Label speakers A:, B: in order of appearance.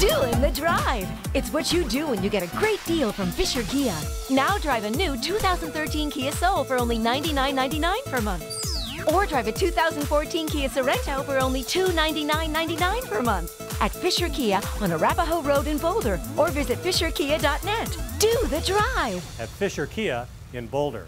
A: Doing the drive. It's what you do when you get a great deal from Fisher Kia. Now drive a new 2013 Kia Soul for only $99.99 per month. Or drive a 2014 Kia Sorento for only $299.99 per month. At Fisher Kia on Arapahoe Road in Boulder or visit fisherkia.net. Do the drive.
B: At Fisher Kia in Boulder.